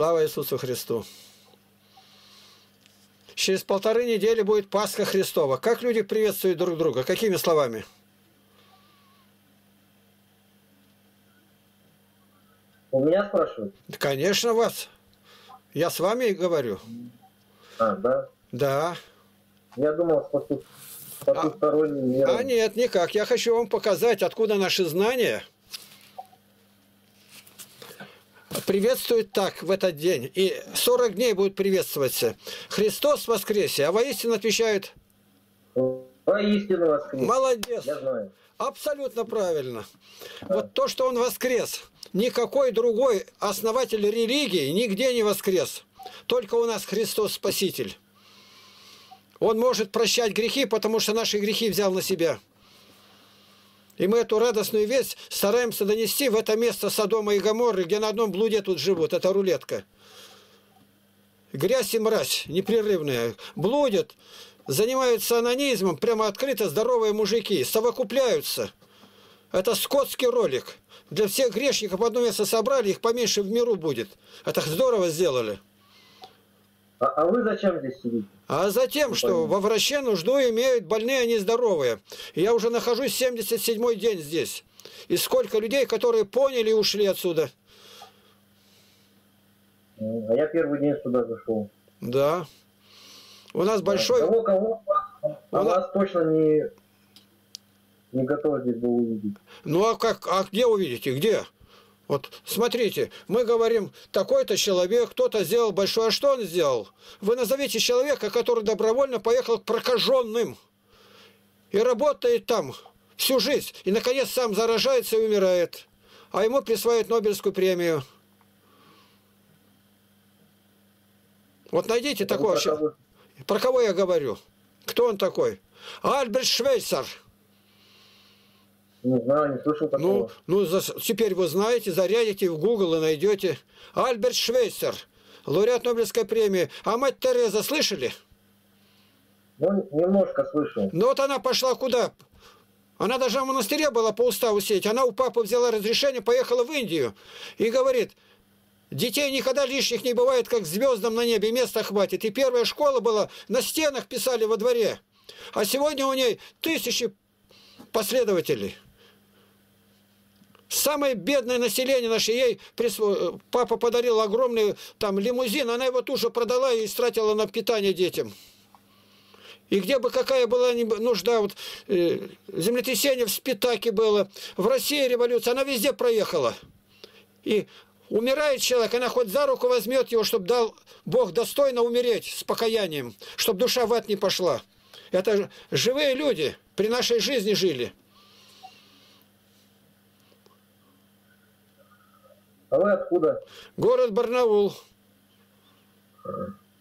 Слава Иисусу Христу! Через полторы недели будет Пасха Христова. Как люди приветствуют друг друга? Какими словами? У меня спрашивают? Конечно, вас. Я с вами говорю. А, да? Да. Я думал, поту- потусторонним миром. А нет, никак. Я хочу вам показать, откуда наши знания приветствуют так в этот день. И 40 дней будут приветствоваться. Христос воскресе, а воистину отвечают, Воистину воскрес. молодец, Я знаю. абсолютно правильно. Вот то, что он воскрес, никакой другой основатель религии нигде не воскрес. Только у нас Христос Спаситель. Он может прощать грехи, потому что наши грехи взял на себя. И мы эту радостную весть стараемся донести в это место Содома и Гоморры, где на одном блуде тут живут. Это рулетка. Грязь и мразь непрерывная. Блудят, занимаются анонизмом, прямо открыто здоровые мужики, совокупляются. Это скотский ролик. Для всех грешников одно место собрали, их поменьше в миру будет. Это здорово сделали. А, а вы зачем здесь сидите? А затем, что во враще нужду имеют больные, а не здоровые. И Я уже нахожусь 77-й день здесь. И сколько людей, которые поняли и ушли отсюда. А я первый день сюда зашел. Да. У нас большой... Кого, кого, а У вас точно не, не готов здесь был увидеть. Ну а как, а где увидите, где? Вот смотрите, мы говорим, такой-то человек, кто-то сделал большое, а что он сделал? Вы назовите человека, который добровольно поехал к прокаженным и работает там всю жизнь, и, наконец, сам заражается и умирает, а ему присваивают Нобелевскую премию. Вот найдите такого человека. Про кого я говорю? Кто он такой? Альберт Швейцар. Не знаю, не слышал такого. Ну, ну за- теперь вы знаете, зарядите в Google и найдете. Альберт Швейцер, лауреат Нобелевской премии. А мать Тереза слышали? Ну, немножко слышал. Ну вот она пошла куда? Она даже в монастыре была по уставу сидеть. Она у папы взяла разрешение, поехала в Индию. И говорит, детей никогда лишних не бывает, как звездам на небе, места хватит. И первая школа была, на стенах писали во дворе. А сегодня у ней тысячи последователей. Самое бедное население наше, ей присво- папа подарил огромный там лимузин, она его тут же продала и истратила на питание детям. И где бы какая была нужда, вот э, землетрясение в Спитаке было, в России революция, она везде проехала. И умирает человек, она хоть за руку возьмет его, чтобы дал Бог достойно умереть с покаянием, чтобы душа в ад не пошла. Это живые люди, при нашей жизни жили. А вы откуда? Город Барнаул,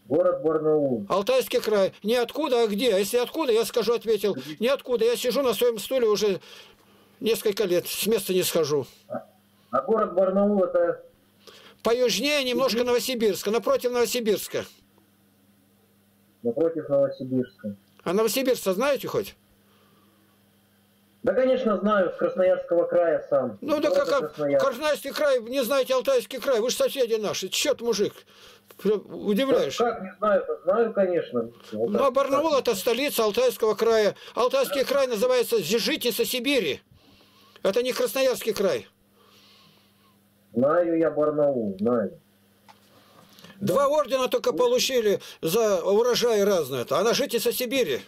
Город Барнаул. Алтайский край. Не откуда, а где? А Если откуда, я скажу, ответил. Не откуда. Я сижу на своем стуле уже несколько лет, с места не схожу. А город Барнаул это Поюжнее немножко Новосибирска, напротив Новосибирска. напротив Новосибирска. А Новосибирска знаете хоть? Да, конечно, знаю, с Красноярского края сам. Ну да как, Красноярск. Красноярский край, не знаете Алтайский край, вы же соседи наши. Чет, мужик, удивляешь. Как не знаю, знаю, конечно. Вот Ну а. Барнаул это столица Алтайского края. Алтайский край называется Житица Сибири. Это не Красноярский край. Знаю я Барнаул, знаю. Два ордена только получили за урожаи разные. А на Житица Сибири.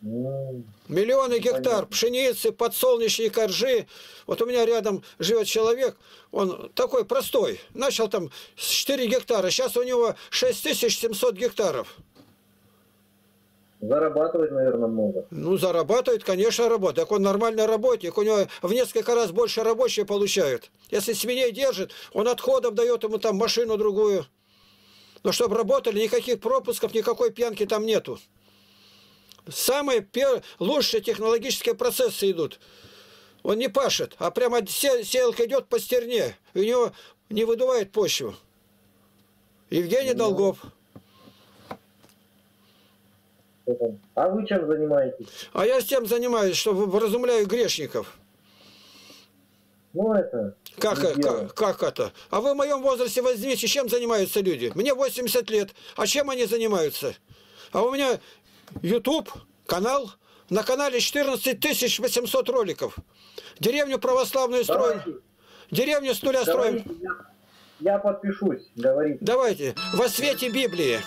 Ну, Миллионы гектар пшеницы, подсолнечника, ржи. Вот у меня рядом живет человек, он такой простой. Начал там с 4 гектара, сейчас у него 6700 гектаров. зарабатывать, наверное, много. Ну, зарабатывает, конечно, работает. Так он нормальный работник, у него в несколько раз больше рабочие получают. Если свиней держит, он отходов дает ему там машину другую. Но чтобы работали, никаких пропусков, никакой пьянки там нету. Самые пер... лучшие технологические процессы идут. Он не пашет, а прямо се- сеялка идет по стерне. И у него не выдувает почву. Евгений Ну. Долгов. А вы чем занимаетесь? А я с тем занимаюсь, что вразумляю грешников. Ну, это, Как, как, как это? А вы в моем возрасте возьмите, чем занимаются люди? Мне 80 лет. А чем они занимаются? А у меня YouTube, канал. На канале 14 800 роликов. Деревню православную строим. Давайте, Деревню с нуля строим. говорите, я, я подпишусь, говорите. Давайте. Во свете Библии.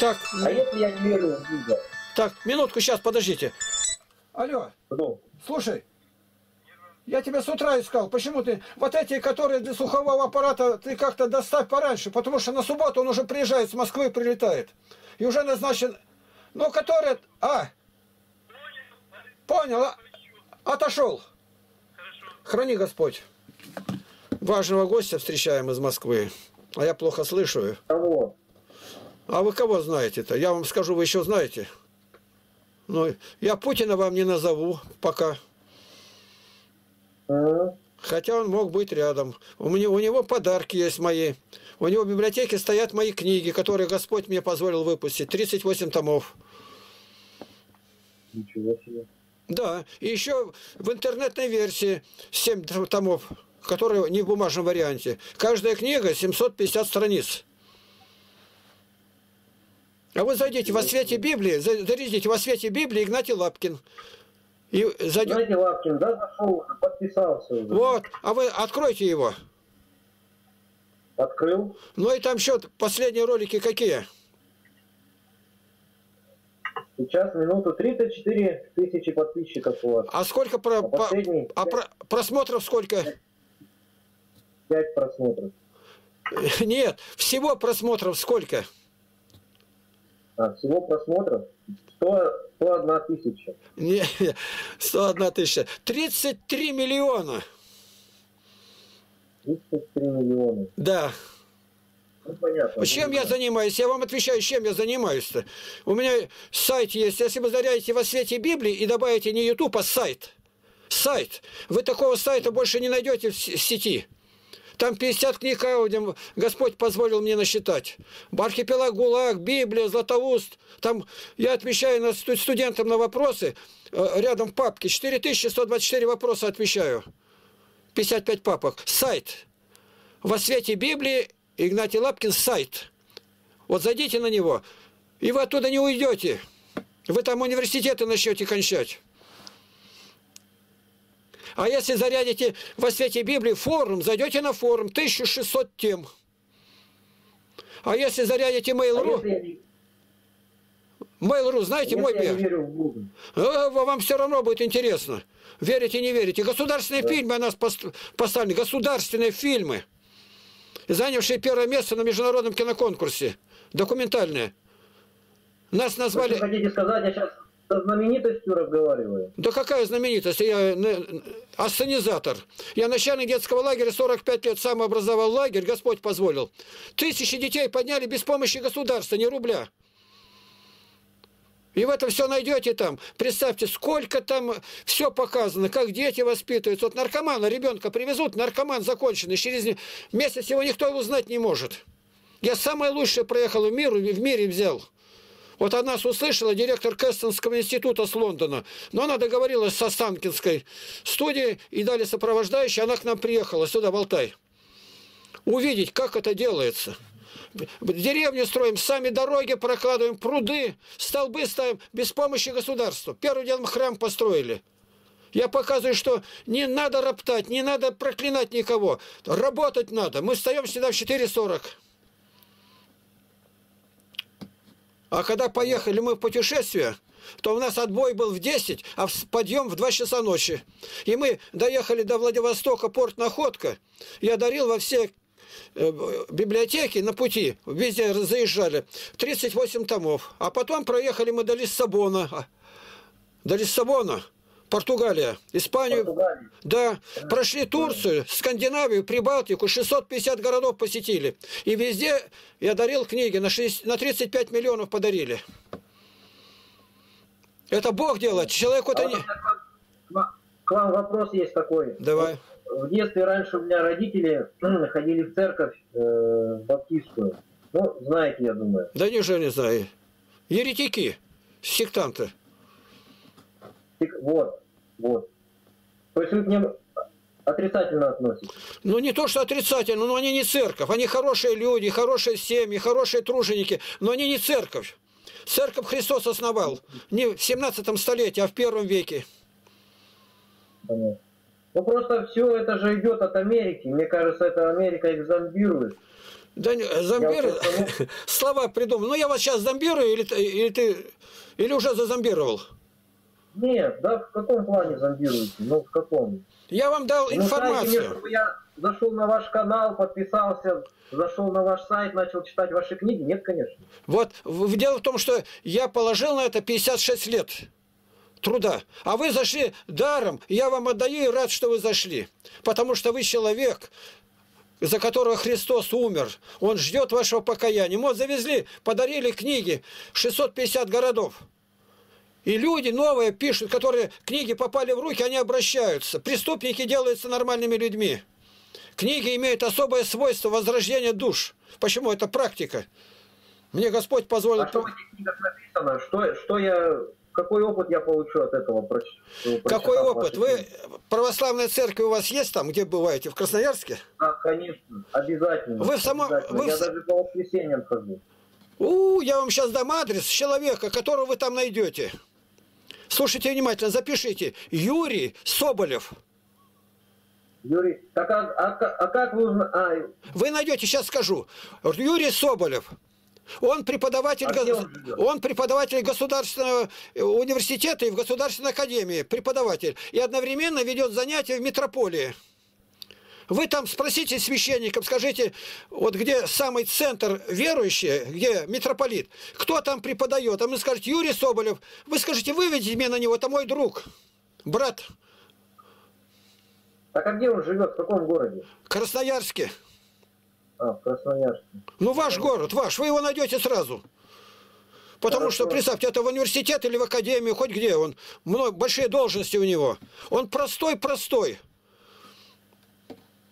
Так, А если я не верю в Бога? так, минутку, сейчас, подождите. Алло. Кто? Слушай, я тебя с утра искал. Почему ты... Вот эти, которые для слухового аппарата, ты как-то доставь пораньше, потому что на субботу он уже приезжает, с Москвы прилетает. И уже назначен... Ну, которые... А! Понял, а? отошел. Храни Господь. Важного гостя встречаем из Москвы. А я плохо слышу. Кого? А вы кого знаете-то? Я вам скажу, вы еще знаете. Ну, я Путина вам не назову пока. Хотя он мог быть рядом. У, меня, у него подарки есть мои. У него в библиотеке стоят мои книги, которые Господь мне позволил выпустить. 38 томов. Ничего себе. Да, и еще в интернетной версии 7 томов, которые не в бумажном варианте. Каждая книга 750 страниц. А вы зайдите во свете Библии, за- зарядите во свете Библии Игнатий Лапкин. И зайдете... Знаете, Лапкин, да, зашел, подписался уже. Вот, а вы откройте его. Открыл. Ну и там счет, последние ролики какие? Сейчас минуту 34 тысячи подписчиков у вас. А сколько про, А по- последний а про- просмотров сколько? 5 просмотров. Нет, всего просмотров сколько? А, всего просмотров 100, 101 тысяча. Не, 101 тысяча. 33 миллиона. 33 миллиона. Да. Ну, понятно. Чем Ну, я да. занимаюсь? Я вам отвечаю, чем я занимаюсь-то. У меня сайт есть. Если вы зарядите во свете Библии и добавите не YouTube, а сайт. Сайт. Вы такого сайта больше не найдете в сети. Там 50 книг аудио Господь позволил мне насчитать. Архипелаг ГУЛАГ, Библия, Златоуст. Там я отвечаю на сту- студентам на вопросы. э, Рядом в папке 4124 вопроса отвечаю. 55 папок. Сайт. Во свете Библии Игнатий Лапкин сайт. Вот зайдите на него, и вы оттуда не уйдете. Вы там университеты начнете кончать. А если зарядите во свете Библии форум, зайдете на форум, 1600 тем. А если зарядите А Mail.ru, не- Mail.ru, знаете, мой бег? А, Вам все равно будет интересно. Верите, не верите. Государственные Да. фильмы о нас пост- поставлены. Государственные фильмы. Занявшие первое место на международном киноконкурсе. Документальные. Нас Вы назвали... хотите сказать, я сейчас знаменитостью разговариваю? Да какая знаменитость? Я э, асценизатор. Я начальник детского лагеря, 45 лет сам образовал лагерь, Господь позволил. Тысячи детей подняли без помощи государства, ни рубля. И в этом все найдете там. Представьте, сколько там все показано, как дети воспитываются. Вот наркомана, ребенка привезут, наркоман законченный, через месяц его никто узнать не может. Я самое лучшее проехал в мир, в мире взял. Вот она нас услышала, директор Кэстонского института с Лондона. Но она договорилась со Станкинской студией и дали сопровождающей. Она к нам приехала сюда, в Алтай. Увидеть, как это делается. Деревню строим, сами дороги прокладываем, пруды, столбы ставим без помощи государства. Первым делом храм построили. Я показываю, что не надо роптать, не надо проклинать никого. Работать надо. Мы встаем всегда в 4.40. А когда поехали мы в путешествие, то у нас отбой был в 10, а подъем в 2 часа ночи. И мы доехали до Владивостока, порт Находка. Я дарил во все э, библиотеки на пути, везде заезжали, 38 томов. А потом проехали мы до Лиссабона. А, До Лиссабона, Португалия, Испанию. Португалии. Да, прошли Турцию, Скандинавию, Прибалтику, 650 городов посетили. И везде я дарил книги, на, 6 на 35 миллионов подарили. Это Бог делает, человеку А это вот не... к вам- К вам вопрос есть такой. Давай. В детстве раньше у меня родители ходили в церковь э, баптистскую. Ну, знаете, я думаю. Да неужели не знаю. Еретики, сектанты. Вот, вот. То есть вы мне отрицательно относитесь? Ну, не то, что отрицательно, но они не церковь. Они хорошие люди, хорошие семьи, хорошие труженики, но они не церковь. Церковь Христос основал не в 17 столетии, а в первом веке. Понятно. Ну просто все это же идет от Америки. Мне кажется, это Америка их зомбирует. Да, не, зомбирует. Я вот это, Слова придумал. Ну, я вас сейчас зомбирую, или, или ты... Или уже зазомбировал? Нет, да в каком плане зомбируете? Ну в каком? Я вам дал Ну, знаете, мне, информацию. чтобы я зашел на ваш канал, подписался, зашел на ваш сайт, начал читать ваши книги? Нет, конечно. Вот в- дело в том, что я положил на это 56 лет труда. А вы зашли даром, я вам отдаю и рад, что вы зашли. Потому что вы человек, за которого Христос умер. Он ждет вашего покаяния. Мы завезли, подарили книги 650 городов. И люди новые пишут, которые книги попали в руки, они обращаются. Преступники делаются нормальными людьми. Книги имеют особое свойство возрождения душ. Почему? Это практика. Мне Господь позволил... А что в этих книгах написано? Что, что я, какой опыт я получу от этого? проч- Какой опыт? Вы православная церковь у вас есть там, где бываете? В Красноярске? Да, конечно, обязательно. Вы в самом- вы Я даже по воскресеньям хожу. У, я вам сейчас дам адрес человека, которого вы там найдете. Слушайте внимательно, запишите. Юрий Соболев. Юрий, так а, а, а как вы а, Вы найдете, сейчас скажу. Юрий Соболев. Он преподаватель, А он преподаватель государственного э, университета и в государственной академии, преподаватель. И одновременно ведет занятия в метрополии. Вы там спросите священников, скажите, вот где самый центр верующие, где митрополит, кто там преподает? А мы скажете, Юрий Соболев. Вы скажете, выведите меня на него, это мой друг, брат, так а где он живет? В каком городе? Красноярске. А, в Красноярске. Ну, ваш город, ваш, вы его найдете сразу. Потому Хорошо. что, представьте, это в университет или в академию, хоть где он. Много, большие должности у него. Он простой-простой.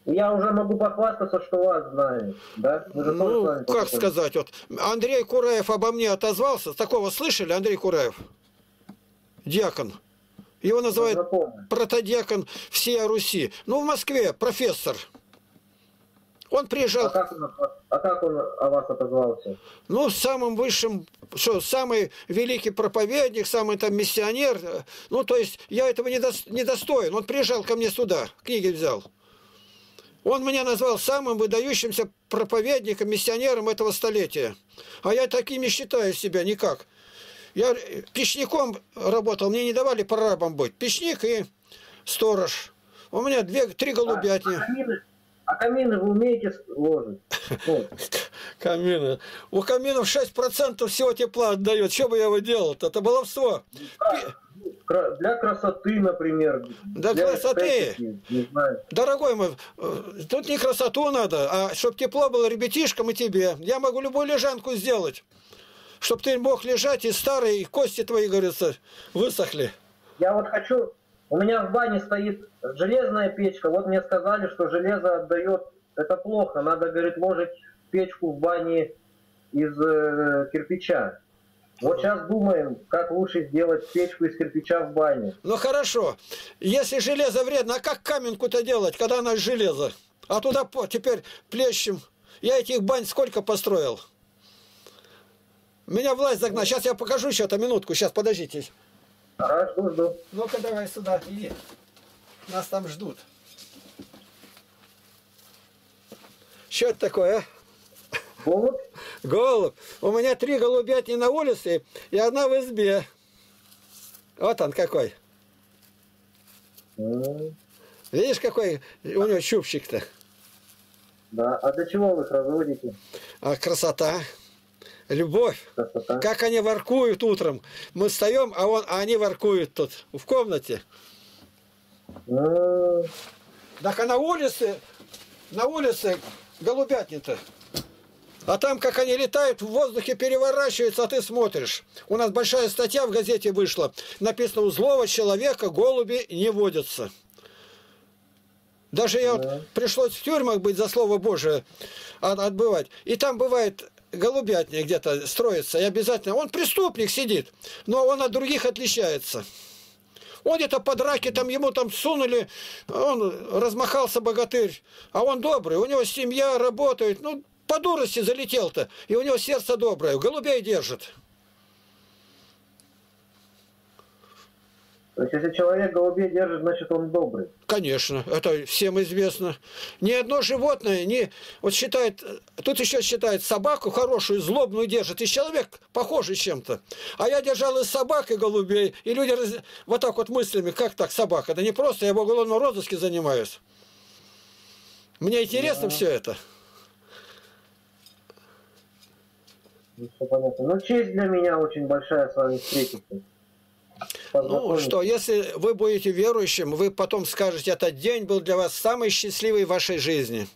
Я уже могу похвастаться, что вас знаю. Да? Ну, как познакомились. сказать, вот Андрей Кураев обо мне отозвался. Такого слышали, Андрей Кураев? Диакон. Его называют протодиакон всей Руси. Ну, в Москве профессор. Он А приезжал, как, он, а как он о вас отозвался? ну, самым высшим, что, самый великий проповедник, самый там миссионер. Ну, то есть, я этого не, дос- не достоин. Он приезжал ко мне сюда, книги взял. Он меня назвал самым выдающимся проповедником, миссионером этого столетия. А я таким не считаю себя никак. Я печником работал, мне не давали прорабом быть. Печник и сторож. У меня две, три голубятни. А, а камины, а камины вы умеете ложить? Ну, Камины. У каминов 6% всего тепла отдает. Что бы я его делал-то? Это баловство. Для красоты, например. Для для красоты. эстетики, Не знаю. Дорогой мой, э, тут не красоту надо, а чтобы тепло было ребятишкам и тебе. Я могу любую лежанку сделать. Чтоб ты мог лежать, и старые и кости твои, говорится, высохли. Я вот хочу... У меня в бане стоит железная печка. Вот мне сказали, что железо отдает... Это плохо. Надо, говорит, ложить печку в бане из э, кирпича. Вот сейчас думаем, как лучше сделать печку из кирпича в бане. Ну хорошо, если железо вредно, а как каменку-то делать, когда она из железа? А туда по- теперь плещем. Я этих бань сколько построил? Меня власть загнала. Сейчас я покажу что-то, минутку. Сейчас, подождите. Жду, жду. Ну-ка давай сюда, иди. Нас там ждут. Что это такое, а? Голубь? Голубь. У меня три голубятни на улице и одна в избе. Вот он какой. М, Видишь, какой у него чубчик-то? Да. А для чего вы их разводите? А красота, любовь. Красота. Как они воркуют утром. Мы встаем, а, он, а они воркуют тут, в комнате. М, Так а на улице, на улице голубятни-то. А там, как они летают, в воздухе переворачиваются, а ты смотришь. У нас большая статья в газете вышла. Написано, у злого человека голуби не водятся. Даже я Да. вот пришлось в тюрьмах быть за слово Божие от- отбывать. И там бывает голубятня где-то строится. И обязательно... Он преступник сидит, но он от других отличается. Он где-то по драке, там ему там сунули, он размахался богатырь. А он добрый, у него семья работает. Ну, по дурости залетел-то. И у него сердце доброе, голубей держит. То есть, если человек голубей держит, значит он добрый. Конечно, это всем известно. Ни одно животное не... Вот считает... Тут еще считает собаку хорошую, злобную держит. И человек похожий чем-то. А я держал и собак, и голубей. И люди раз... вот так вот мыслями, как так собака? Да не просто, я в уголовном розыске занимаюсь. Мне интересно да. все это. Ну, все понятно. Ну, честь для меня очень большая с вами встретиться. Ну что, если вы будете верующим, вы потом скажете, этот день был для вас самый счастливый в вашей жизни.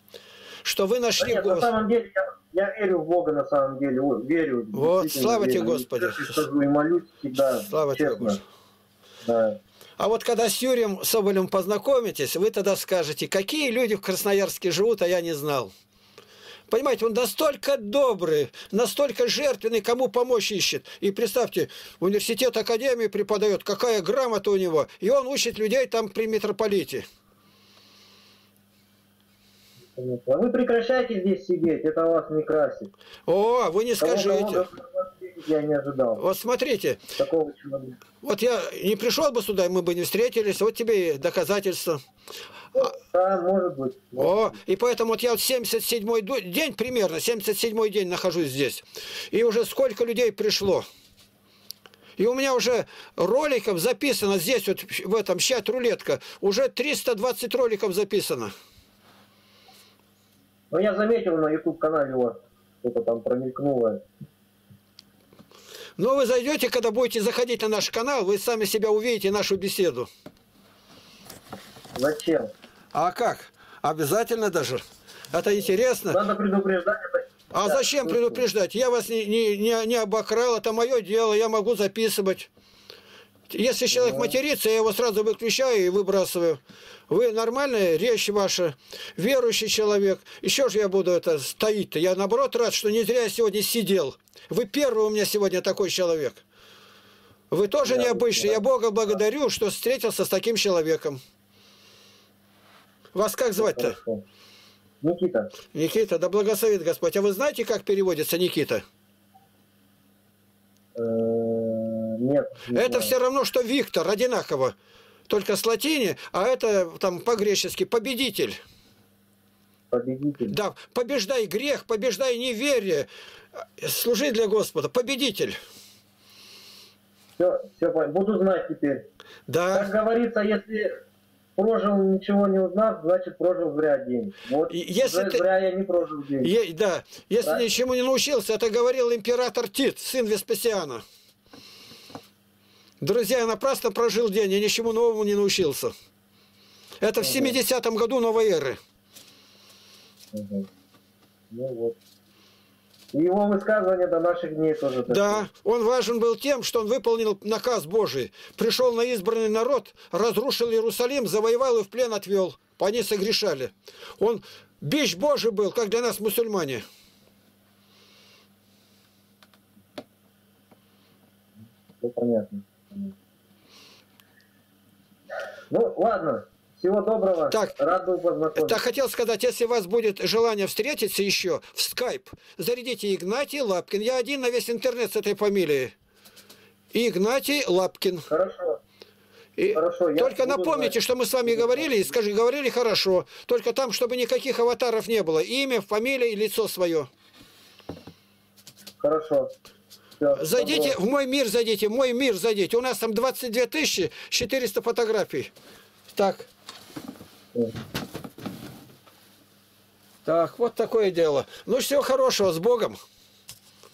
Что вы нашли... Да нет, на самом деле, я, я верю в Бога на самом деле, верю. Вот, слава тебе, Господи. И, и молюсь всегда, слава честно. тебе, Господи. Да. А вот когда с Юрием Соболем познакомитесь, вы тогда скажете, какие люди в Красноярске живут, а я не знал. Понимаете, он настолько добрый, настолько жертвенный, кому помочь ищет. И представьте, университет Академии преподает, какая грамота у него. И он учит людей там при митрополите. А вы прекращайте здесь сидеть, это вас не красит. О, вы не скажите. Я не ожидал. Вот смотрите. Такого Вот я не пришел бы сюда, мы бы не встретились. Вот тебе и доказательства. Да, может быть. О, и поэтому вот я вот 77-й день примерно, 77-й день нахожусь здесь. И уже сколько людей пришло. И у меня уже роликов записано здесь, вот в этом чат рулетка, уже 320 роликов записано. Ну, я заметил на YouTube-канале у вас, что-то там промелькнуло. Ну, вы зайдете, когда будете заходить на наш канал, вы сами себя увидите, нашу беседу. Зачем? А как? Обязательно даже. Это интересно. Надо предупреждать. А да, зачем предупреждать? Я вас не, не, не, не обокрал, это мое дело, я могу записывать. Если человек матерится, я его сразу выключаю и выбрасываю. Вы нормальная речь ваша, верующий человек. Еще же я буду это стоить-то. Я наоборот рад, что не зря я сегодня сидел. Вы первый у меня сегодня такой человек. Вы тоже да, необычный. Да. Я Бога благодарю, что встретился с таким человеком. Вас как звать-то? Никита. Никита, да благословит Господь. А вы знаете, как переводится Никита? Э, нет. Не это знаю. все равно, что Виктор, одинаково. Только с латини, а это там по-гречески победитель. Победитель. Да, побеждай грех, побеждай неверие, служи для Господа, победитель. Все, все, буду знать теперь. Да. Как говорится, если прожил ничего не узнав, значит прожил зря день. Вот если ты... зря я не прожил день. Е... Да, если да? ничему не научился, это говорил император Тит, сын Веспасиана. Друзья, я напрасно прожил день, я ничему новому не научился. Это в 70-м году новой эры. Угу. Ну вот. Его высказывание до наших дней тоже. Да, он важен был тем, что он выполнил наказ Божий. Пришел на избранный народ, разрушил Иерусалим, завоевал и в плен отвел. Они согрешали. Он бич Божий был, как для нас мусульмане. Все понятно. Ну, ладно. Всего доброго. Так, Рад был познакомиться. Так, хотел сказать, если у вас будет желание встретиться еще в скайп, зарядите Игнатий Лапкин. Я один на весь интернет с этой фамилией. Игнатий Лапкин. Хорошо. И хорошо, только напомните, знать. что мы с вами говорили, и скажи, говорили хорошо. Только там, чтобы никаких аватаров не было. Имя, фамилия и лицо свое. Хорошо. Все, зайдите, добро. в мой мир зайдите, в мой мир зайдите. У нас там 22 тысячи 400 фотографий. Так. Так, вот такое дело. Ну, всего хорошего, с Богом.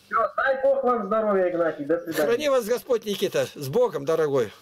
Все, дай Бог вам здоровья, Игнатий. До свидания. Храни вас Господь, Никита. С Богом, дорогой.